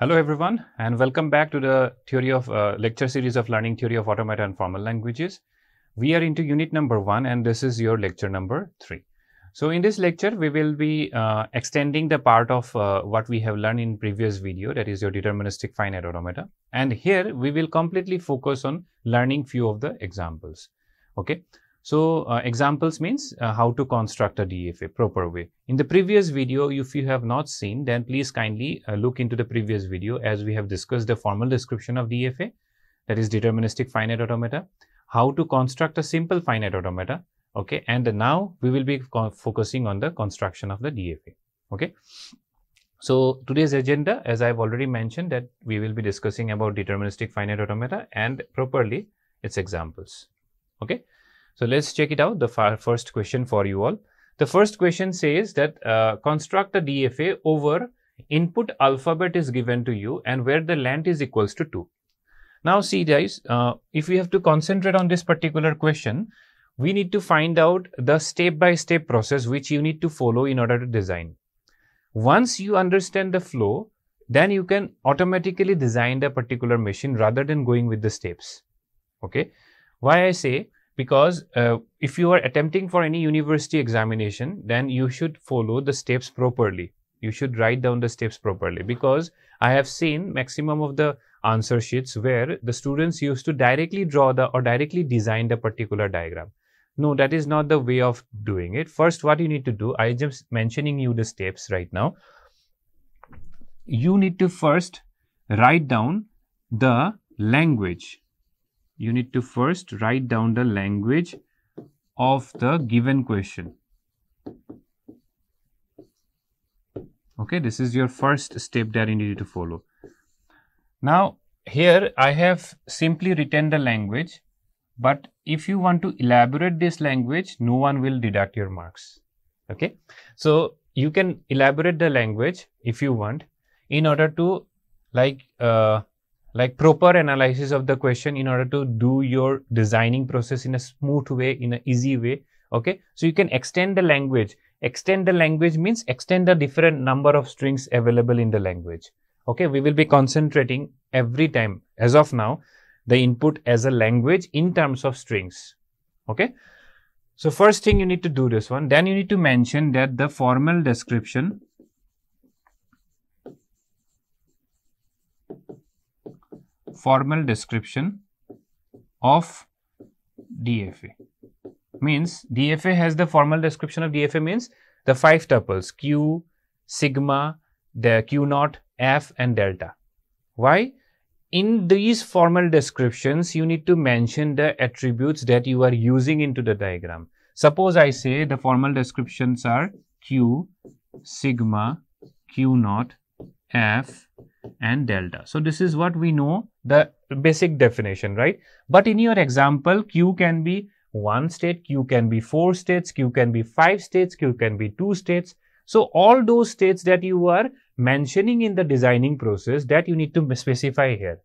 Hello everyone and welcome back to the theory of uh, lecture series of learning theory of automata and formal languages. We are into unit number 1 and this is your lecture number 3. So in this lecture we will be uh, extending the part of uh, what we have learned in previous video that is your deterministic finite automata and here we will completely focus on learning few of the examples. Okay. So, uh, examples means uh, how to construct a DFA proper way. In the previous video, if you have not seen, then please kindly uh, look into the previous video as we have discussed the formal description of DFA, that is deterministic finite automata, how to construct a simple finite automata, okay, and now we will be focusing on the construction of the DFA, okay. So, today's agenda, as I have already mentioned that we will be discussing about deterministic finite automata and properly its examples, okay. So let's check it out. The first question for you all. The first question says that uh, construct a DFA over input alphabet is given to you and where the length is equals to 2. Now see guys, uh, if we have to concentrate on this particular question, we need to find out the step-by-step -step process which you need to follow in order to design. Once you understand the flow, then you can automatically design the particular machine rather than going with the steps. Okay. Why I say because uh, if you are attempting for any university examination, then you should follow the steps properly. You should write down the steps properly because I have seen maximum of the answer sheets where the students used to directly draw the or directly design the particular diagram. No, that is not the way of doing it. First, what you need to do, I just mentioning you the steps right now. You need to first write down the language you need to first write down the language of the given question. Okay, this is your first step that you need to follow. Now, here I have simply written the language, but if you want to elaborate this language, no one will deduct your marks. Okay, so you can elaborate the language if you want in order to like uh, like proper analysis of the question in order to do your designing process in a smooth way in an easy way. Okay? So you can extend the language. Extend the language means extend the different number of strings available in the language okay we will be concentrating every time. As of now the input as a language in terms of strings. Okay? So first thing you need to do this one. Then you need to mention that the formal description formal description of DFA. Means DFA has the formal description of DFA means the five tuples Q, sigma, the Q naught, F and delta. Why? In these formal descriptions, you need to mention the attributes that you are using into the diagram. Suppose I say the formal descriptions are Q, sigma, Q naught, F and delta. So, this is what we know the basic definition, right? But in your example, Q can be one state, Q can be four states, Q can be five states, Q can be two states. So, all those states that you are mentioning in the designing process that you need to specify here.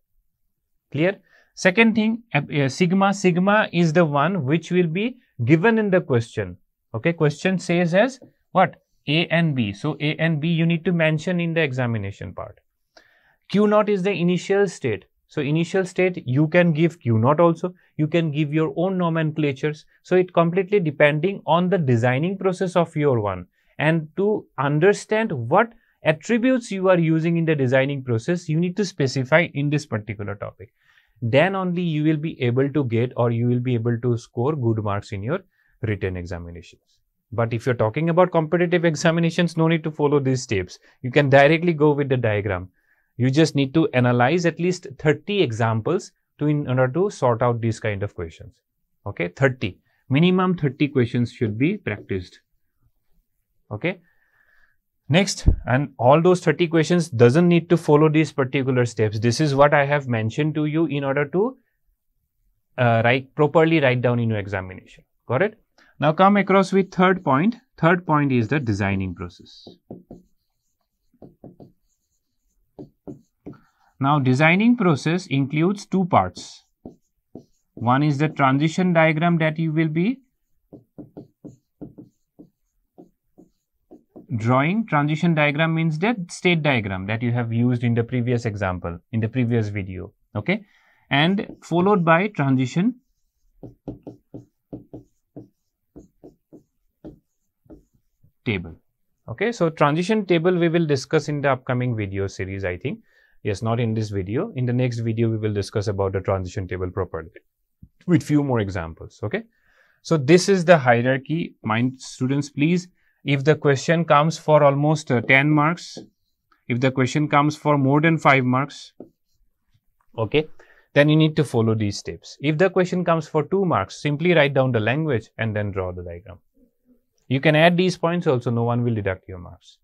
Clear? Second thing, uh, sigma, sigma is the one which will be given in the question. Okay, question says as what? A and B. So, A and B you need to mention in the examination part. Q naught is the initial state. So, initial state you can give Q naught also, you can give your own nomenclatures. So, it completely depending on the designing process of your one and to understand what attributes you are using in the designing process, you need to specify in this particular topic. Then only you will be able to get or you will be able to score good marks in your written examinations. But if you're talking about competitive examinations, no need to follow these steps. You can directly go with the diagram. You just need to analyze at least 30 examples to in order to sort out these kind of questions. Okay, 30. Minimum 30 questions should be practiced. Okay. Next, and all those 30 questions doesn't need to follow these particular steps. This is what I have mentioned to you in order to uh, write properly write down in your examination. Got it? Now come across with third point. Third point is the designing process. Now designing process includes two parts. One is the transition diagram that you will be drawing. Transition diagram means the state diagram that you have used in the previous example, in the previous video. Okay. And followed by transition table. Okay, so transition table we will discuss in the upcoming video series, I think. Yes, not in this video. In the next video, we will discuss about the transition table properly with few more examples. Okay, so this is the hierarchy. Mind students, please, if the question comes for almost uh, 10 marks, if the question comes for more than 5 marks, okay, then you need to follow these steps. If the question comes for 2 marks, simply write down the language and then draw the diagram. You can add these points also, no one will deduct your marks.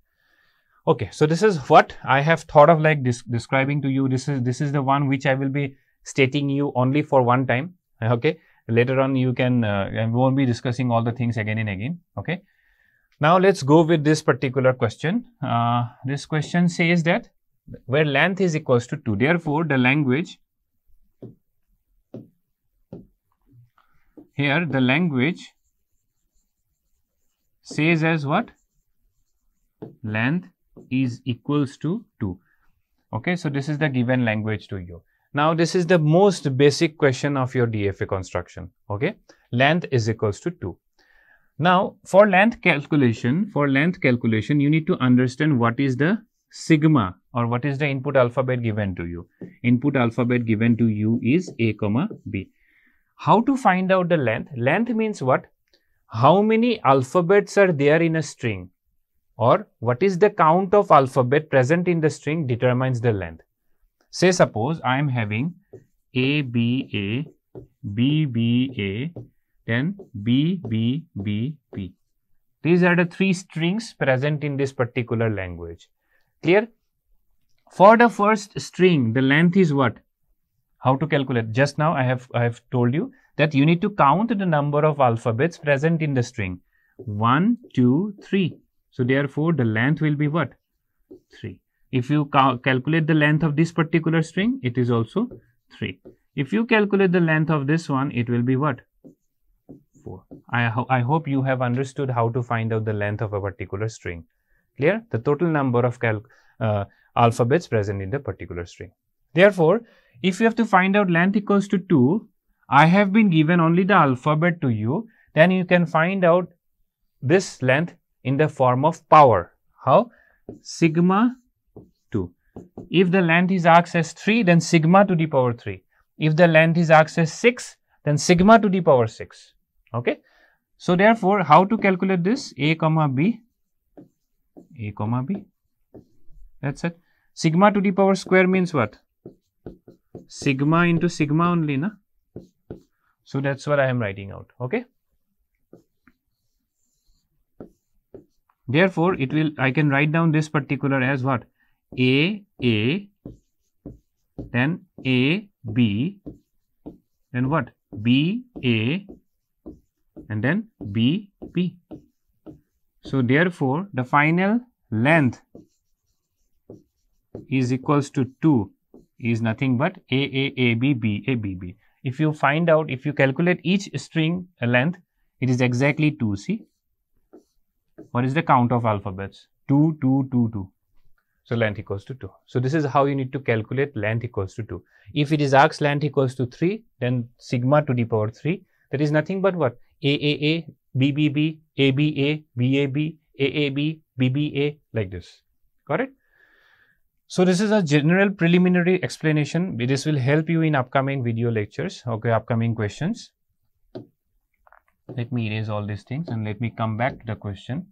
Okay, so this is what I have thought of like describing to you. This is this is the one which I will be stating you only for one time. Okay, later on you can uh, we won't be discussing all the things again and again. Okay, now let's go with this particular question. Uh, this question says that where length is equals to 2, therefore the language here the language says as what? Length is equals to 2 okay so this is the given language to you. Now this is the most basic question of your dfa construction. Okay length is equals to 2 now for length calculation for length calculation you need to understand what is the sigma or what is the input alphabet given to you. Input alphabet given to you is a comma b. How to find out the length? Length means what? How many alphabets are there in a string? Or what is the count of alphabet present in the string determines the length. Say suppose I am having A, B, A, B, B, A, then B, B, B, B. These are the three strings present in this particular language. Clear? For the first string, the length is what? How to calculate? Just now I have I have told you that you need to count the number of alphabets present in the string. 1, 2, 3. So, therefore, the length will be what? 3. If you cal calculate the length of this particular string, it is also 3. If you calculate the length of this one, it will be what? 4. I, ho I hope you have understood how to find out the length of a particular string. Clear? The total number of uh, alphabets present in the particular string. Therefore, if you have to find out length equals to 2, I have been given only the alphabet to you, then you can find out this length in the form of power. How? Sigma 2. If the length is asked as 3, then sigma to the power 3. If the length is asked as 6, then sigma to the power 6. Okay. So, therefore, how to calculate this? A comma B, A comma B. That's it. Sigma to the power square means what? Sigma into sigma only, na? So that's what I am writing out. Okay. Therefore, it will I can write down this particular as what A A then A B then what B A and then B B. So therefore, the final length is equals to 2 is nothing but A A A B B A B B if you find out, if you calculate each string length, it is exactly 2. See, what is the count of alphabets? 2, 2, 2, 2. So length equals to 2. So this is how you need to calculate length equals to 2. If it is asked length equals to 3, then sigma to the power 3, that is nothing but what? AAA, BBB, ABA, BAB, AAB, BBA, like this. Got it? So this is a general preliminary explanation. This will help you in upcoming video lectures, okay, upcoming questions. Let me erase all these things and let me come back to the question.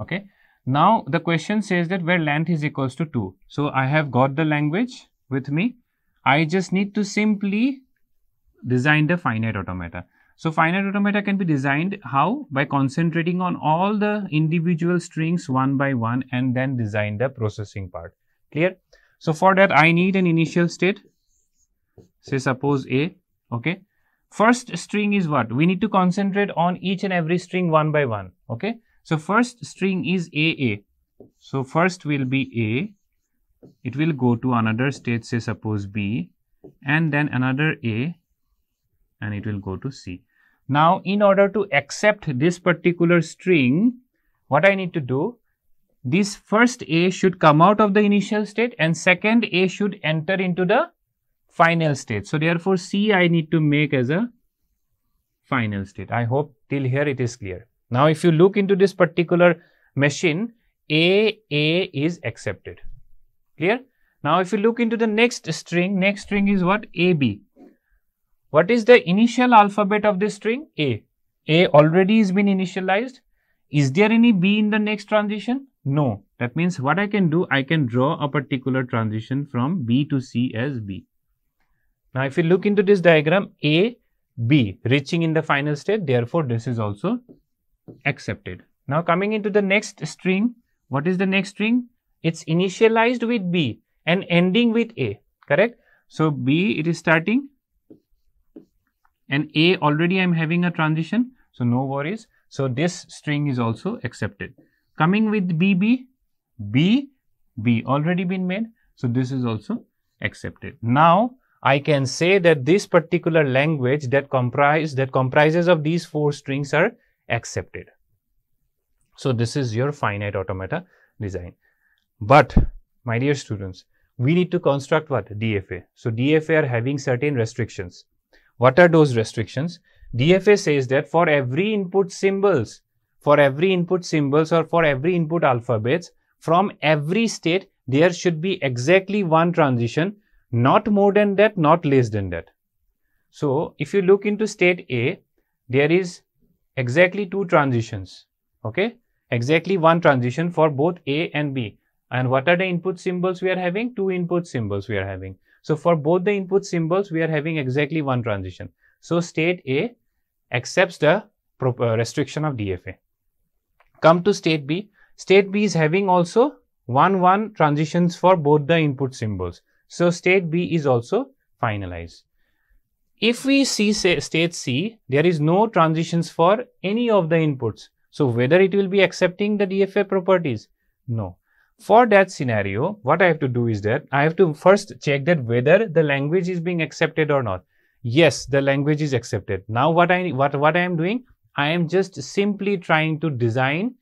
Okay. Now the question says that where length is equals to 2. So I have got the language with me. I just need to simply design the finite automata. So finite automata can be designed how? By concentrating on all the individual strings one by one and then design the processing part. Clear? So for that I need an initial state. Say suppose A, okay. first string is what? We need to concentrate on each and every string one by one. Okay. So first string is AA. So first will be A. It will go to another state, say suppose B, and then another A, and it will go to C. Now, in order to accept this particular string, what I need to do? This first A should come out of the initial state and second A should enter into the final state. So, therefore, C I need to make as a final state. I hope till here it is clear. Now, if you look into this particular machine, A, A is accepted. Clear? Now, if you look into the next string, next string is what? AB. What is the initial alphabet of this string? A. A already has been initialized. Is there any B in the next transition? No. That means what I can do, I can draw a particular transition from B to C as B. Now, if you look into this diagram, A, B reaching in the final state, therefore, this is also accepted. Now, coming into the next string, what is the next string? It's initialized with B and ending with A, correct? So, B, it is starting and A already I am having a transition. So, no worries. So, this string is also accepted. Coming with BB, B, B already been made. So, this is also accepted. Now, I can say that this particular language that comprise that comprises of these four strings are accepted. So, this is your finite automata design. But my dear students, we need to construct what? DFA. So, DFA are having certain restrictions. What are those restrictions? DFA says that for every input symbols, for every input symbols or for every input alphabets, from every state, there should be exactly one transition not more than that, not less than that. So, if you look into state A, there is exactly two transitions, okay? Exactly one transition for both A and B. And what are the input symbols we are having? Two input symbols we are having. So, for both the input symbols, we are having exactly one transition. So, state A accepts the uh, restriction of DFA. Come to state B. State B is having also 1 1 transitions for both the input symbols. So, state B is also finalized. If we see state C, there is no transitions for any of the inputs. So, whether it will be accepting the DFA properties? No. For that scenario, what I have to do is that I have to first check that whether the language is being accepted or not. Yes, the language is accepted. Now, what I what what I am doing, I am just simply trying to design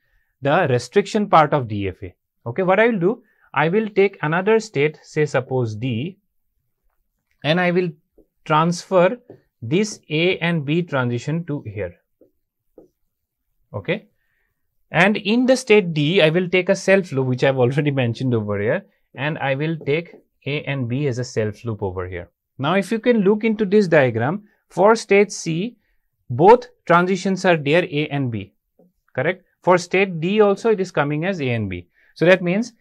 the restriction part of DFA. Okay, what I will do, I will take another state, say suppose D, and I will transfer this A and B transition to here. Okay. And in the state D, I will take a self loop, which I've already mentioned over here, and I will take A and B as a self loop over here. Now, if you can look into this diagram, for state C, both transitions are there A and B, correct? For state D also, it is coming as A and B. So, that means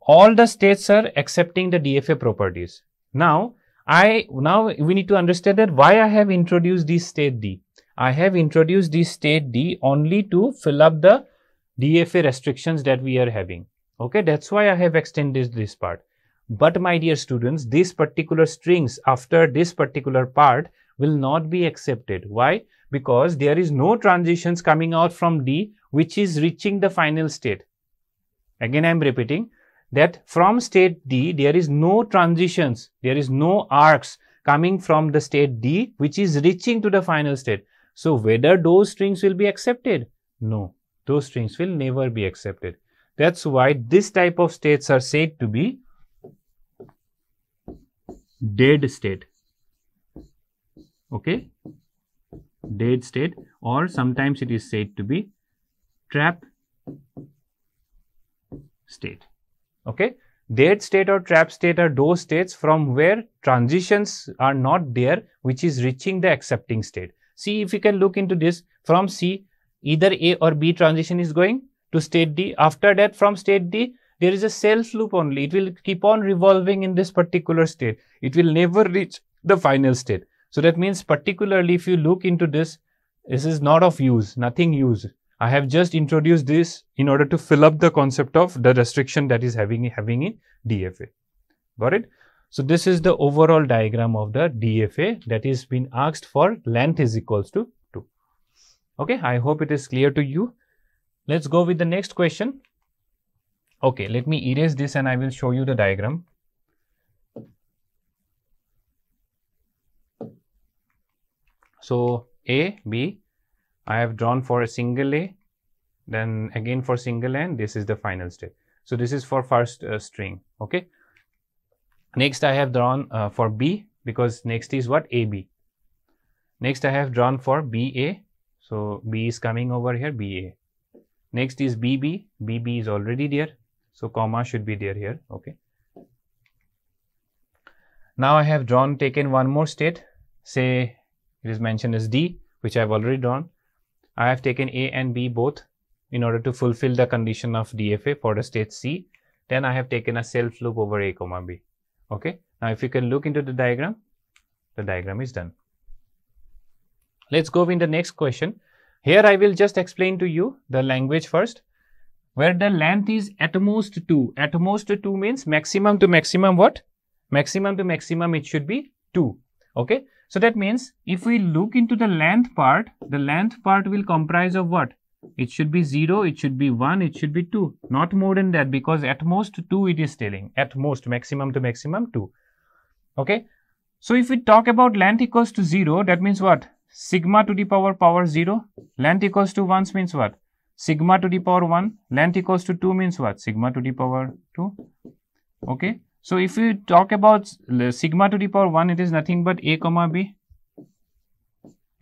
all the states are accepting the DFA properties. Now, I now we need to understand that why I have introduced this state D. I have introduced this state D only to fill up the DFA restrictions that we are having. Okay, that's why I have extended this part. But my dear students, these particular strings after this particular part will not be accepted. Why? Because there is no transitions coming out from D which is reaching the final state. Again, I am repeating that from state D, there is no transitions, there is no arcs coming from the state D, which is reaching to the final state. So, whether those strings will be accepted? No, those strings will never be accepted. That's why this type of states are said to be dead state. Okay, dead state, or sometimes it is said to be trap state okay dead state or trap state are those states from where transitions are not there which is reaching the accepting state see if you can look into this from c either a or b transition is going to state d after that from state d there is a self loop only it will keep on revolving in this particular state it will never reach the final state so that means particularly if you look into this this is not of use nothing use I have just introduced this in order to fill up the concept of the restriction that is having, having in DFA. Got it? So, this is the overall diagram of the DFA that is been asked for length is equals to 2. Okay, I hope it is clear to you. Let's go with the next question. Okay, let me erase this and I will show you the diagram. So, A, B, I have drawn for a single A, then again for single N, this is the final state. So, this is for first uh, string, okay. Next, I have drawn uh, for B because next is what AB. Next, I have drawn for BA. So, B is coming over here, BA. Next is BB, BB is already there. So, comma should be there here, okay. Now, I have drawn taken one more state, say it is mentioned as D, which I have already drawn. I have taken A and B both in order to fulfill the condition of DFA for the state C. Then I have taken a self loop over A comma B. Okay. Now, if you can look into the diagram, the diagram is done. Let's go in the next question. Here I will just explain to you the language first where the length is at most 2. At most 2 means maximum to maximum what? Maximum to maximum it should be 2. Okay. So, that means if we look into the length part, the length part will comprise of what? It should be 0, it should be 1, it should be 2, not more than that because at most 2 it is telling, at most maximum to maximum 2. Okay. So, if we talk about length equals to 0, that means what? Sigma to the power power 0, length equals to 1 means what? Sigma to the power 1, length equals to 2 means what? Sigma to the power 2. Okay. So, if we talk about sigma to the power 1, it is nothing but a comma b,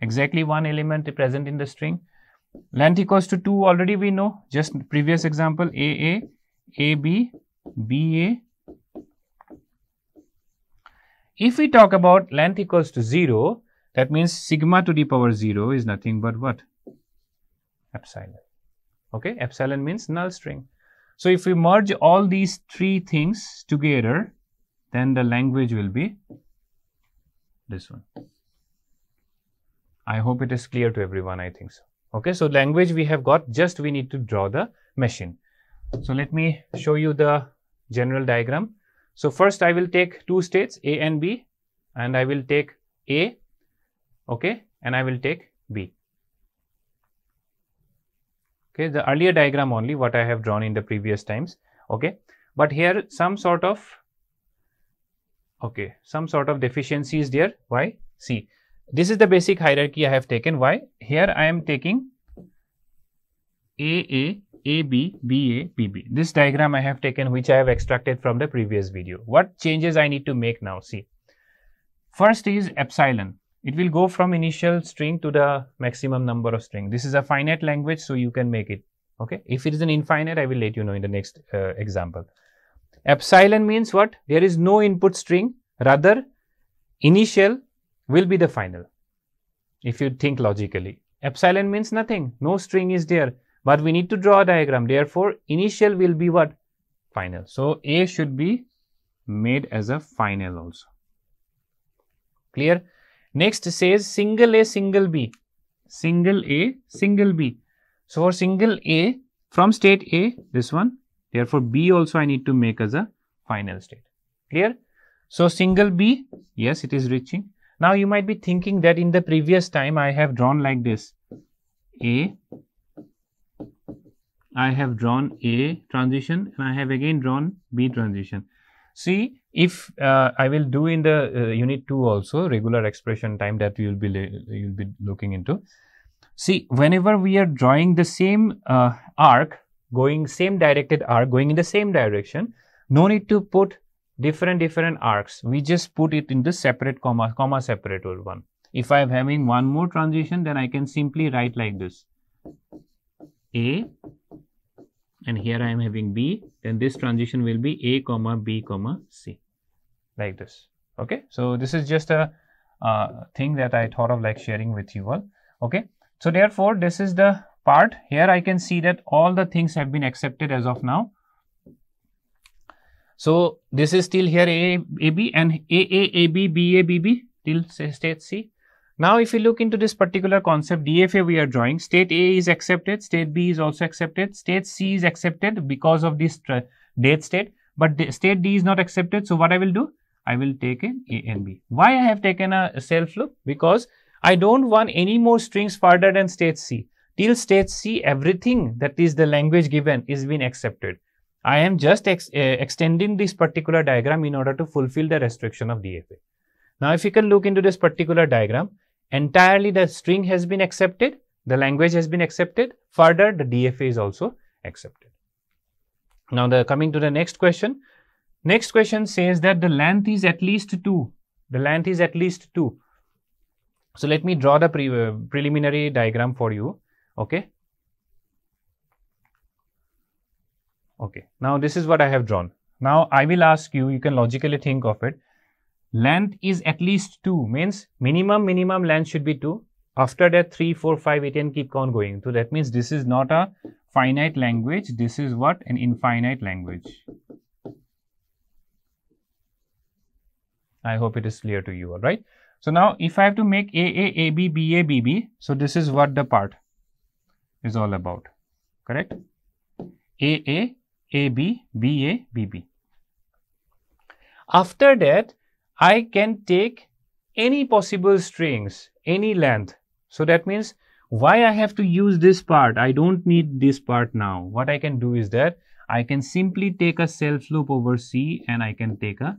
exactly one element present in the string length equals to 2 already we know just previous example AA, AB, BA. If we talk about length equals to 0 that means sigma to the power 0 is nothing but what? Epsilon. Okay, epsilon means null string. So, if we merge all these three things together then the language will be this one. I hope it is clear to everyone I think so. Okay, so language we have got just we need to draw the machine. So let me show you the general diagram. So first I will take two states A and B and I will take A okay and I will take B. Okay, the earlier diagram only what I have drawn in the previous times okay but here some sort of okay some sort of deficiency is there why see this is the basic hierarchy I have taken. Why? Here I am taking AA, AB, BA, BB. This diagram I have taken which I have extracted from the previous video. What changes I need to make now? See, first is epsilon. It will go from initial string to the maximum number of string. This is a finite language, so you can make it. Okay. If it is an infinite, I will let you know in the next uh, example. Epsilon means what? There is no input string. Rather, initial will be the final if you think logically. Epsilon means nothing, no string is there, but we need to draw a diagram. Therefore, initial will be what? Final. So, A should be made as a final also. Clear? Next says single A, single B. Single A, single B. So, for single A, from state A, this one, therefore, B also I need to make as a final state. Clear? So, single B, yes, it is reaching. Now you might be thinking that in the previous time I have drawn like this A, I have drawn A transition and I have again drawn B transition. See if uh, I will do in the uh, unit 2 also regular expression time that you will be you will be looking into. See whenever we are drawing the same uh, arc going same directed arc going in the same direction no need to put different different arcs. We just put it in the separate comma comma separator one. If i am having one more transition then i can simply write like this. A and here i am having b then this transition will be a comma b comma c like this. Okay? So this is just a uh, thing that i thought of like sharing with you all. Okay? So therefore this is the part. Here i can see that all the things have been accepted as of now. So, this is still here A, A, B and AA, AB, BA, BB till state C. Now, if you look into this particular concept DFA we are drawing, state A is accepted, state B is also accepted, state C is accepted because of this dead state, but state D is not accepted. So, what I will do? I will take an A and B. Why I have taken a self loop? Because I don't want any more strings further than state C. Till state C, everything that is the language given is being accepted. I am just ex uh, extending this particular diagram in order to fulfill the restriction of DFA. Now, if you can look into this particular diagram, entirely the string has been accepted, the language has been accepted, further the DFA is also accepted. Now, the coming to the next question. Next question says that the length is at least 2. The length is at least 2. So, let me draw the pre uh, preliminary diagram for you. Okay. Okay. Now, this is what I have drawn. Now, I will ask you, you can logically think of it. Length is at least 2 means minimum minimum length should be 2. After that 3, 4, 5, 8 and keep on going. So, that means this is not a finite language. This is what? An infinite language. I hope it is clear to you, all right? So, now if I have to make A, A, A, B, B, A, B, B, so this is what the part is all about, correct? A, A, A, B, B, A, B, B. After that, I can take any possible strings, any length. So, that means why I have to use this part? I don't need this part now. What I can do is that I can simply take a self loop over C and I can take a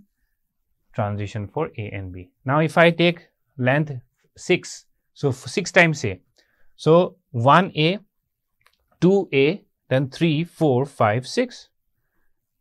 transition for A and B. Now, if I take length 6, so 6 times A. So, 1A, 2A, then 3, 4, 5, 6.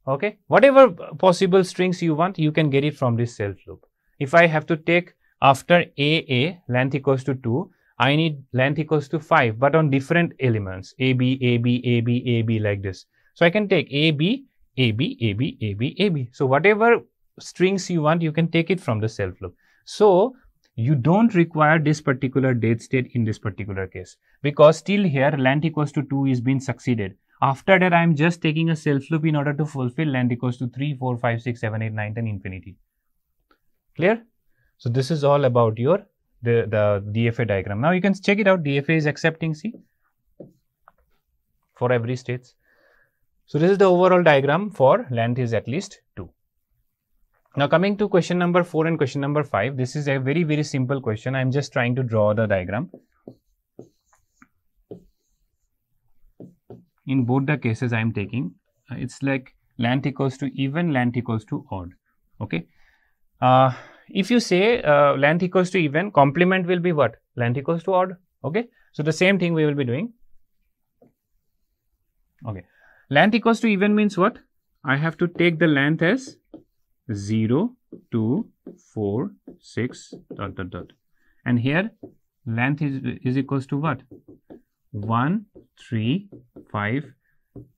Okay, whatever possible strings you want, you can get it from this self loop. If I have to take after AA length equals to 2, I need length equals to 5, but on different elements AB, AB, AB, AB like this. So, I can take AB, AB, AB, AB, AB. So, whatever strings you want, you can take it from the self loop. So, you don't require this particular dead state in this particular case because still here length equals to 2 is being succeeded. After that, I am just taking a self loop in order to fulfill length equals to 3, 4, 5, 6, 7, 8, 9, 10, infinity. Clear? So, this is all about your the, the DFA diagram. Now you can check it out. DFA is accepting C for every states. So this is the overall diagram for length is at least 2. Now coming to question number 4 and question number 5, this is a very very simple question. I am just trying to draw the diagram. In both the cases I am taking, uh, it's like length equals to even, length equals to odd. Okay. Uh, if you say uh, length equals to even, complement will be what? Length equals to odd. Okay. So, the same thing we will be doing. Okay. Length equals to even means what? I have to take the length as 0, 2, 4, 6, dot, dot, dot. And here length is, is equals to what? 1, 3, 5,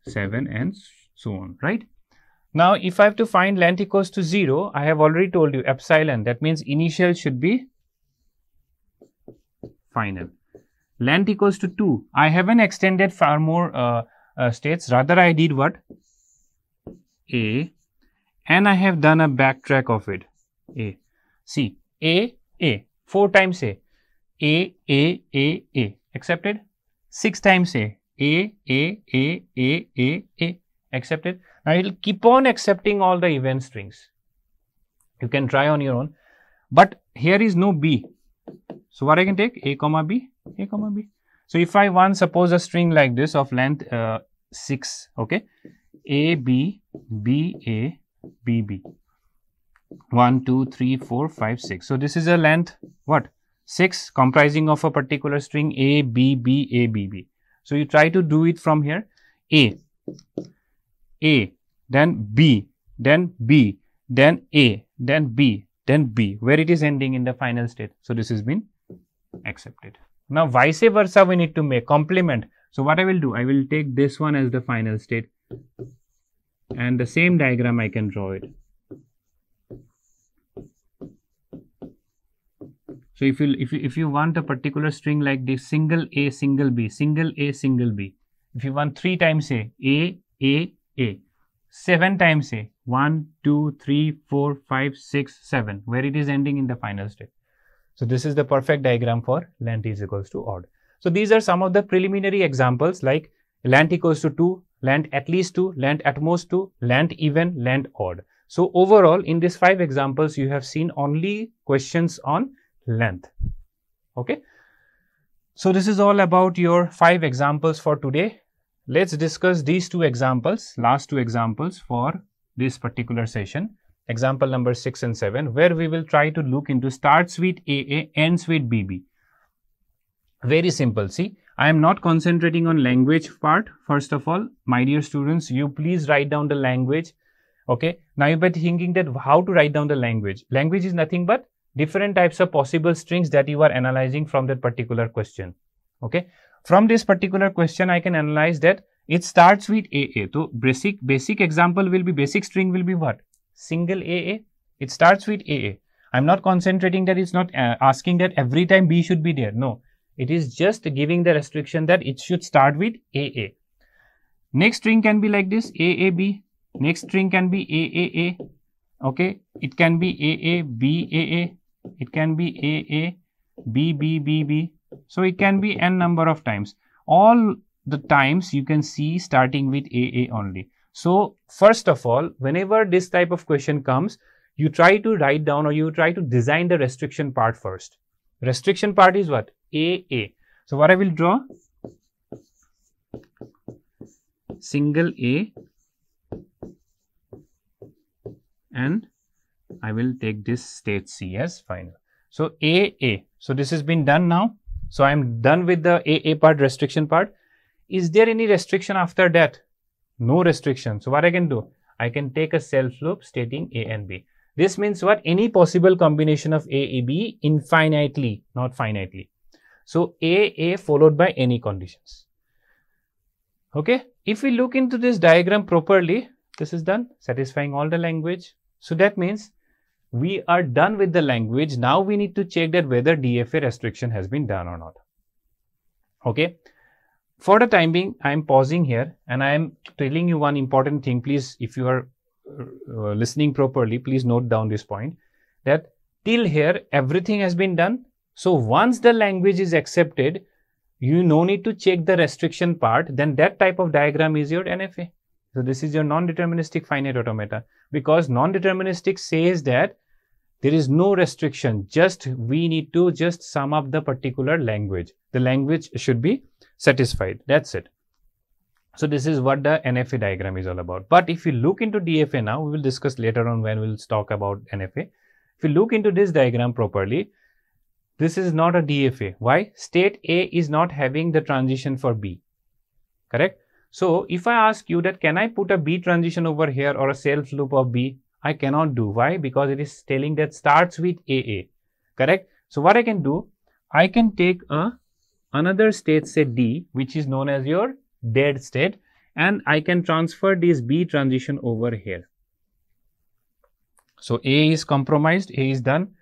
7 and so on, right? Now, if I have to find length equals to 0, I have already told you epsilon. That means initial should be final. Length equals to 2. I haven't extended far more uh, uh, states. Rather, I did what? A. And I have done a backtrack of it. A. See. A. A. 4 times A. A. A. A. A. Accepted? 6 times A. A. A. A. A. A. A. Accepted? Now, it will keep on accepting all the event strings. You can try on your own, but here is no B. So, what I can take A comma B, A comma B. So, if I want suppose a string like this of length uh, 6, okay, A B B A B B 1, 2, 3, 4, 5, 6. So, this is a length what 6 comprising of a particular string A B B A B B. So, you try to do it from here A a, then B, then B, then A, then B, then B, where it is ending in the final state. So, this has been accepted. Now, vice versa we need to make complement. So, what I will do? I will take this one as the final state and the same diagram I can draw it. So, if you, if you, if you want a particular string like this single A, single B, single A, single B, if you want 3 times A, A, A, a. 7 times A. 1, 2, 3, 4, 5, 6, 7, where it is ending in the final state. So, this is the perfect diagram for length is equals to odd. So, these are some of the preliminary examples like length equals to 2, length at least 2, length at most 2, length even, length odd. So overall, in these five examples, you have seen only questions on length. Okay. So this is all about your five examples for today. Let's discuss these two examples, last two examples for this particular session. Example number 6 and 7, where we will try to look into starts with AA, ends with BB. Very simple. See, I am not concentrating on language part. First of all, my dear students, you please write down the language. Okay. Now you might be thinking that how to write down the language. Language is nothing but different types of possible strings that you are analyzing from that particular question. Okay. From this particular question, I can analyze that it starts with AA. So basic basic example will be basic string will be what? Single AA. It starts with AA. I'm not concentrating that it's not uh, asking that every time B should be there. No, it is just giving the restriction that it should start with AA. Next string can be like this AAB. Next string can be AAA. Okay, it can be AABAA it can be a a b b b b. So it can be n number of times. All the times you can see starting with a a only. So first of all whenever this type of question comes you try to write down or you try to design the restriction part first. Restriction part is what? A a. So what i will draw? Single a and I will take this state C as final. So AA. So this has been done now. So I'm done with the AA part restriction part. Is there any restriction after that? No restriction. So what I can do? I can take a self loop stating A and B. This means what? Any possible combination of A, A, B infinitely, not finitely. So A, A followed by any conditions. Okay. If we look into this diagram properly, this is done, satisfying all the language. So that means we are done with the language. Now we need to check that whether DFA restriction has been done or not. Okay. For the time being, I am pausing here and I am telling you one important thing. Please, if you are uh, listening properly, please note down this point that till here everything has been done. So once the language is accepted, you no need to check the restriction part, then that type of diagram is your NFA. So this is your non-deterministic finite automata because non-deterministic says that there is no restriction. Just we need to just sum up the particular language. The language should be satisfied. That's it. So this is what the nfa diagram is all about. But if you look into dfa now we will discuss later on when we'll talk about nfa if you look into this diagram properly this is not a dfa why? State a is not having the transition for b. Correct? So if i ask you that can i put a b transition over here or a self loop of b I cannot do. Why? Because it is telling that starts with AA. Correct? So what I can do, I can take a another state say D which is known as your dead state and I can transfer this B transition over here. So A is compromised, A is done.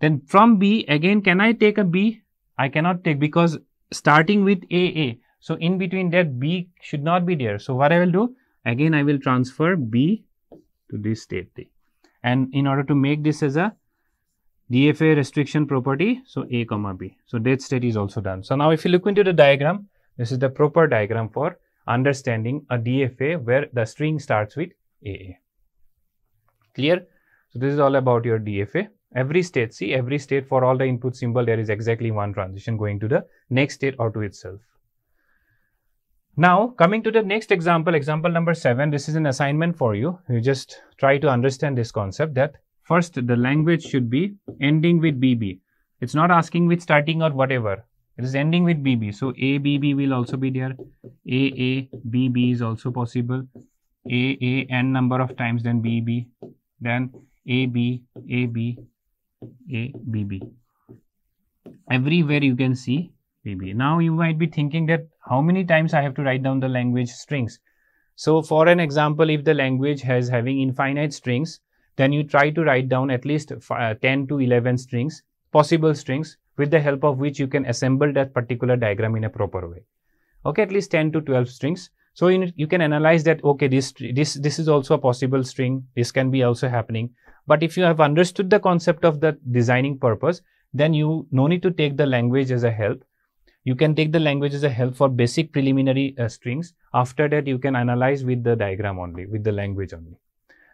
Then from B again can I take a B? I cannot take because starting with AA. So in between that B should not be there. So what I will do? Again I will transfer B to this state D. And in order to make this as a DFA restriction property, so A comma B. So dead state is also done. So now if you look into the diagram, this is the proper diagram for understanding a DFA where the string starts with AA. Clear? So this is all about your DFA. Every state, see every state for all the input symbol, there is exactly one transition going to the next state or to itself. Now, coming to the next example, example number seven, this is an assignment for you. You just try to understand this concept that first the language should be ending with BB. It's not asking with starting or whatever. It is ending with BB. So ABB will also be there. AABB is also possible. AA n number of times then BB. Then AB, AB, ABB. Everywhere you can see BB. Now you might be thinking that how many times I have to write down the language strings. So for an example, if the language has having infinite strings, then you try to write down at least uh, 10 to 11 strings, possible strings, with the help of which you can assemble that particular diagram in a proper way. Okay, at least 10 to 12 strings. So you, you can analyze that, okay, this, this, this is also a possible string. This can be also happening. But if you have understood the concept of the designing purpose, then you no need to take the language as a help you can take the language as a help for basic preliminary uh, strings. After that, you can analyze with the diagram only, with the language only.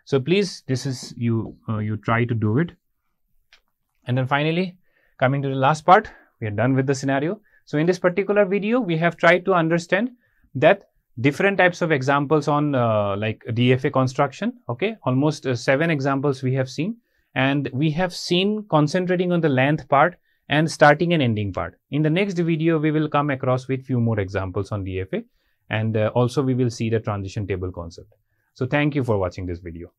So please, this is you uh, you try to do it. And then finally, coming to the last part, we are done with the scenario. So in this particular video, we have tried to understand that different types of examples on uh, like DFA construction. Okay, almost uh, seven examples we have seen, and we have seen concentrating on the length part and starting and ending part. In the next video, we will come across with few more examples on DFA, and uh, also we will see the transition table concept. So thank you for watching this video.